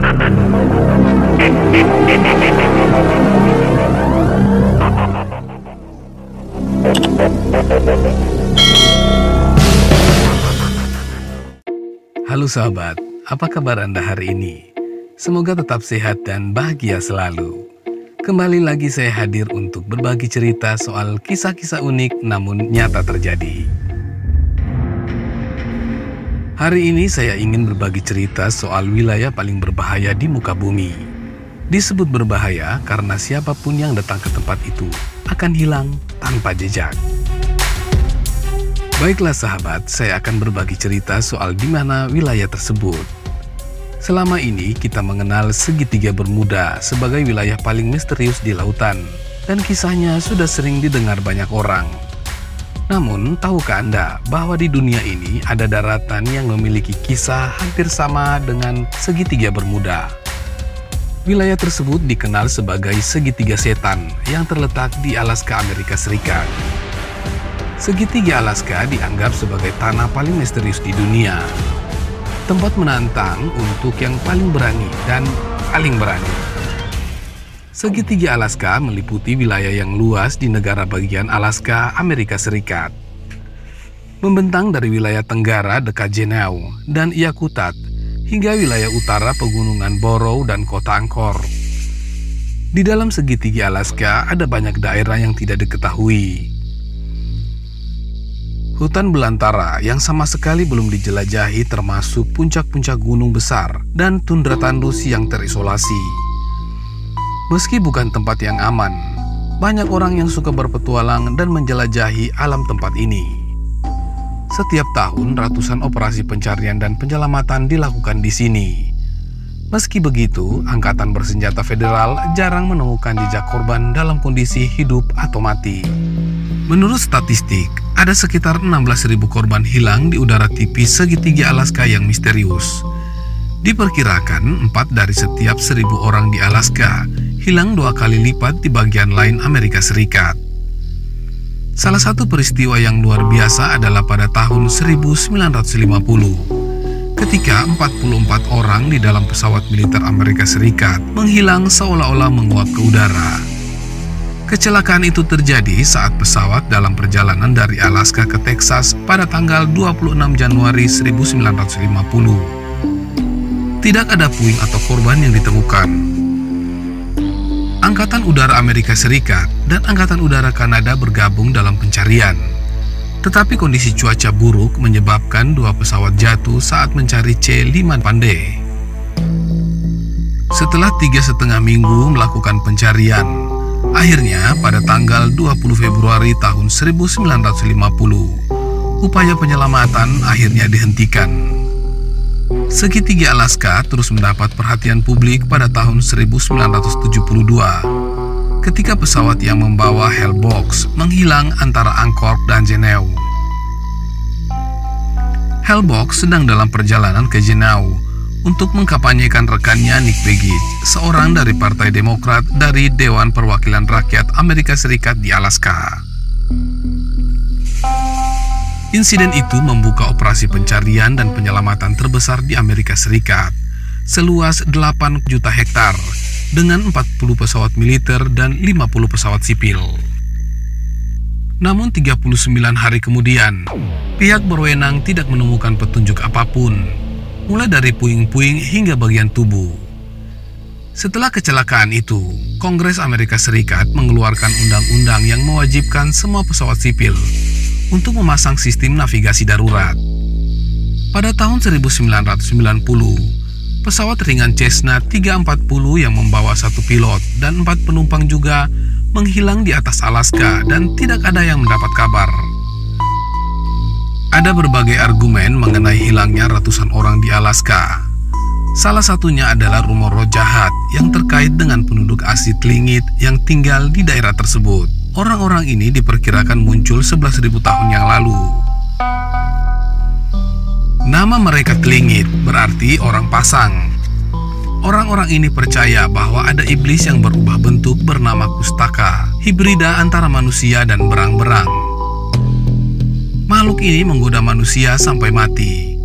Halo sahabat, apa kabar Anda hari ini? Semoga tetap sehat dan bahagia selalu. Kembali lagi saya hadir untuk berbagi cerita soal kisah-kisah unik namun nyata terjadi. Hari ini saya ingin berbagi cerita soal wilayah paling berbahaya di muka bumi. Disebut berbahaya karena siapa pun yang datang ke tempat itu akan hilang tanpa jejak. Baiklah sahabat, saya akan berbagi cerita soal di mana wilayah tersebut. Selama ini kita mengenal segitiga Bermuda sebagai wilayah paling misterius di lautan, dan kisahnya sudah sering didengar banyak orang. Namun, tahukah Anda bahwa di dunia ini ada daratan yang memiliki kisah hampir sama dengan segitiga Bermuda? Wilayah tersebut dikenal sebagai segitiga setan yang terletak di Alaska, Amerika Serikat. Segitiga Alaska dianggap sebagai tanah paling misterius di dunia. Tempat menantang untuk yang paling berani dan paling berani. Segitiga Alaska meliputi wilayah yang luas di negara bagian Alaska, Amerika Serikat. Membentang dari wilayah tenggara dekat Jenau dan Yakutat hingga wilayah utara pegunungan Borough dan kota Angkor. Di dalam segitiga Alaska ada banyak daerah yang tidak diketahui, Hutan belantara yang sama sekali belum dijelajahi termasuk puncak-puncak gunung besar dan tundra tandus yang terisolasi. Meski bukan tempat yang aman, banyak orang yang suka berpetualang dan menjelajahi alam tempat ini. Setiap tahun ratusan operasi pencarian dan penyelamatan dilakukan di sini. Meski begitu, Angkatan Bersenjata Federal jarang menemukan jejak korban dalam kondisi hidup atau mati. Menurut statistik, ada sekitar 16.000 korban hilang di udara tipis segitiga Alaska yang misterius. Diperkirakan 4 dari setiap 1.000 orang di Alaska hilang dua kali lipat di bagian lain Amerika Serikat. Salah satu peristiwa yang luar biasa adalah pada tahun 1950 ketika 44 orang di dalam pesawat militer Amerika Serikat menghilang seolah-olah menguap ke udara. Kecelakaan itu terjadi saat pesawat dalam perjalanan dari Alaska ke Texas pada tanggal 26 Januari 1950. Tidak ada puing atau korban yang ditemukan. Angkatan Udara Amerika Serikat dan Angkatan Udara Kanada bergabung dalam pencarian. Tetapi kondisi cuaca buruk menyebabkan dua pesawat jatuh saat mencari C-5 Pandey. Setelah tiga setengah minggu melakukan pencarian, Akhirnya, pada tanggal 20 Februari tahun 1950, upaya penyelamatan akhirnya dihentikan. Segitiga Alaska terus mendapat perhatian publik pada tahun 1972 ketika pesawat yang membawa Hellbox menghilang antara Angkor dan Jenau. Hellbox sedang dalam perjalanan ke Jenau untuk mengkapanyekan rekannya Nick Begich, seorang dari Partai Demokrat dari Dewan Perwakilan Rakyat Amerika Serikat di Alaska. Insiden itu membuka operasi pencarian dan penyelamatan terbesar di Amerika Serikat, seluas 8 juta hektar, dengan 40 pesawat militer dan 50 pesawat sipil. Namun 39 hari kemudian, pihak berwenang tidak menemukan petunjuk apa pun mulai dari puing-puing hingga bagian tubuh. Setelah kecelakaan itu, Kongres Amerika Serikat mengeluarkan undang-undang yang mewajibkan semua pesawat sipil untuk memasang sistem navigasi darurat. Pada tahun 1990, pesawat ringan Cessna 340 yang membawa satu pilot dan empat penumpang juga menghilang di atas Alaska dan tidak ada yang mendapat kabar. Ada berbagai argumen mengenai hilangnya ratusan orang di Alaska. Salah satunya adalah rumor roh jahat yang terkait dengan penduduk asli Tlingit yang tinggal di daerah tersebut. Orang-orang ini diperkirakan muncul 11.000 tahun yang lalu. Nama mereka Tlingit berarti orang pasang. Orang-orang ini percaya bahwa ada iblis yang berubah bentuk bernama Kustaka, hibrida antara manusia dan berang-berang. Makhluk ini menggoda manusia sampai mati.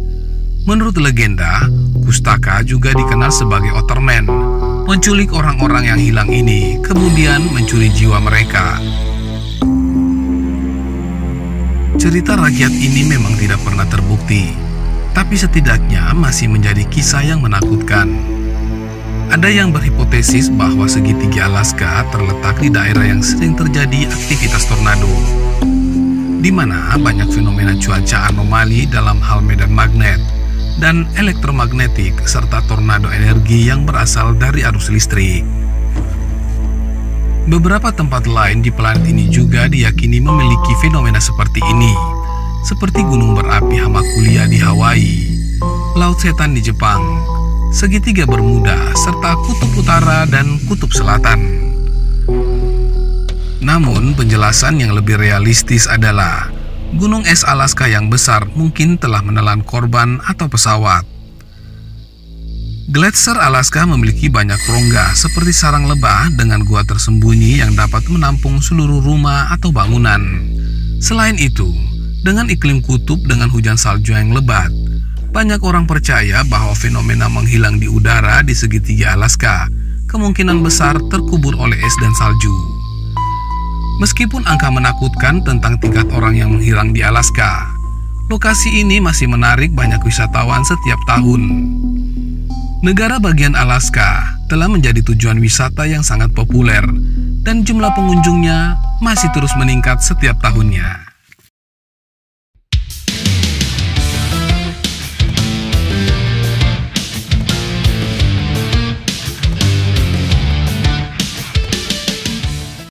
Menurut legenda, Kustaka juga dikenal sebagai Otterman, menculik orang-orang yang hilang ini, kemudian mencuri jiwa mereka. Cerita rakyat ini memang tidak pernah terbukti, tapi setidaknya masih menjadi kisah yang menakutkan. Ada yang berhipotesis bahwa segitiga Alaska terletak di daerah yang sering terjadi aktivitas tornado, di mana banyak fenomena cuaca anomali dalam hal medan magnet dan elektromagnetik serta tornado energi yang berasal dari arus listrik. Beberapa tempat lain di planet ini juga diyakini memiliki fenomena seperti ini, seperti gunung berapi Hamakulia di Hawaii, Laut Setan di Jepang, segitiga Bermuda, serta kutub utara dan kutub selatan. Namun, penjelasan yang lebih realistis adalah gunung es Alaska yang besar mungkin telah menelan korban atau pesawat. Gletser Alaska memiliki banyak rongga seperti sarang lebah dengan gua tersembunyi yang dapat menampung seluruh rumah atau bangunan. Selain itu, dengan iklim kutub dengan hujan salju yang lebat, banyak orang percaya bahwa fenomena menghilang di udara di segitiga Alaska kemungkinan besar terkubur oleh es dan salju. Meskipun angka menakutkan tentang tingkat orang yang menghilang di Alaska, lokasi ini masih menarik banyak wisatawan setiap tahun. Negara bagian Alaska telah menjadi tujuan wisata yang sangat populer dan jumlah pengunjungnya masih terus meningkat setiap tahunnya.